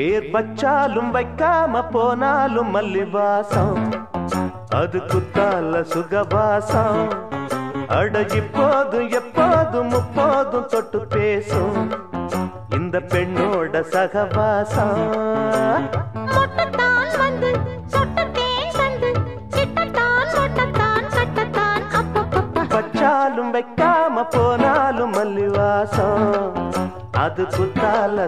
பேர் வச்சாலும் வைக்காம போனாலும் மல்லிவாசம். அது குத்தால சுகவாசம். அட இப்போதும் எப்போதும் முப்போதும் தொட்டு பேசும். இந்த பெண்ணோட சகவாசம். அது குத்தால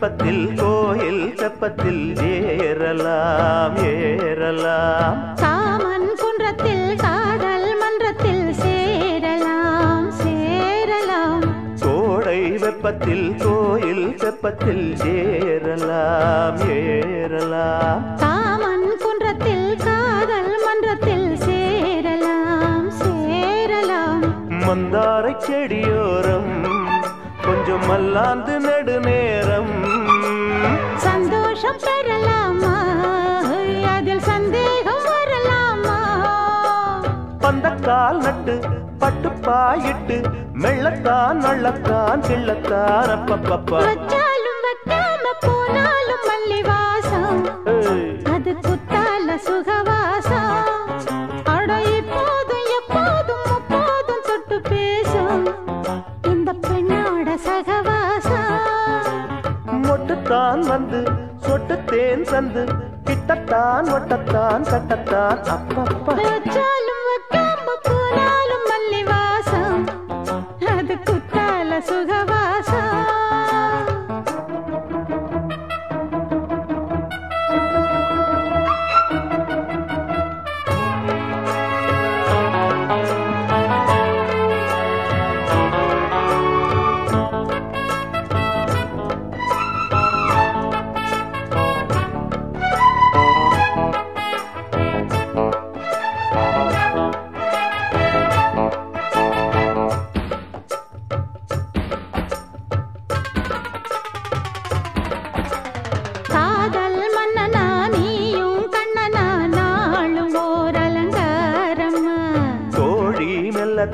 கோடை வெப்பத்தில் கோயில் வெப்பத்தில் ஏறலாம் ஏறலாம். காமன் குன்றத்தில் காதல் மன்றத்தில் சேரலாம் சேரலாம். கோடை வெப்பத்தில் கோயில் வெப்பத்தில் ஏறலாம் ஏறலாம். காமன் குன்றத்தில் காதல் மன்றத்தில் சேரலாம் சேரலாம். மந்தாரை செடியோரம் கொஞ்சம் மல்லாந்து நெடுநேரம் சந்தோஷம் பெறலாமா அதில் சந்தேகம் வரலாமா? பந்தக்கால் நட்டு பட்டு பாயிட்டு மெள்ளத்தான் நள்ளத்தான் கிள்ளத்தான் அப்பப்பப்பா. வச்சாலும் வைக்காம போனாலும் மல்லி வாசம். அது குத்தால சுகவாசம். மொட்டுத்தான் வந்து சொட்டு தேன் சந்து கிட்டத்தான் ஒட்டத்தான் கட்டத்தான் அப்பப்பா.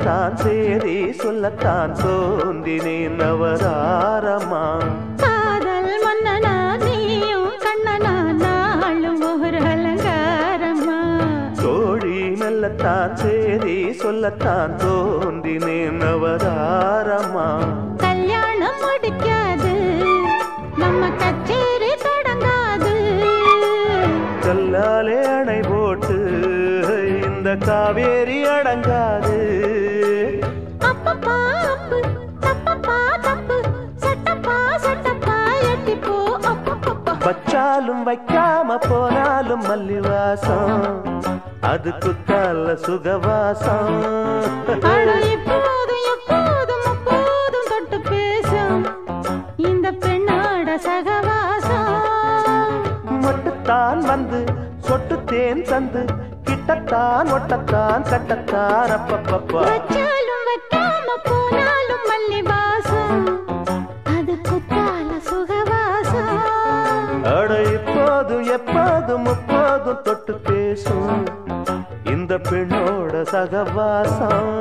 மெல்லத்தான் சேரி சொல்லத்தான் தோன்றினேன் அவதாரமா காதல் மன்னனா நீயும் கண்ணனா நாளும் ஓர் அலங்காரம்மா கோழி மெல்லத்தான் சேரி சொல்லத்தான் தோன்றினேன் அவதாரமா கல்யாணம் முடிக்காது நம்ம கச்சேரி தொடங்காது. கல்லாலே அணை போட்டு இந்த காவேரி அடங்காது. வைக்காம போனாலும் மல்லிவாசம். அது குத்தால சுகவாசம். அட இப்போதும் எப்போதும் அப்போதும் தொட்டு பேசும். இந்த பெண்ணோட சகவாசம். மட்டுத்தான் வந்து சொட்டு தேன் தந்து கிட்டத்தான் ஒட்டத்தான் கட்டத்தான் அப்பப்பப்பா. வச்சாலும் வைக்காம போனாலும் மல்லி அட எப்போதும் முப்போதும் தொட்டு பேசும் இந்த பெண்ணோட சகவாசம்.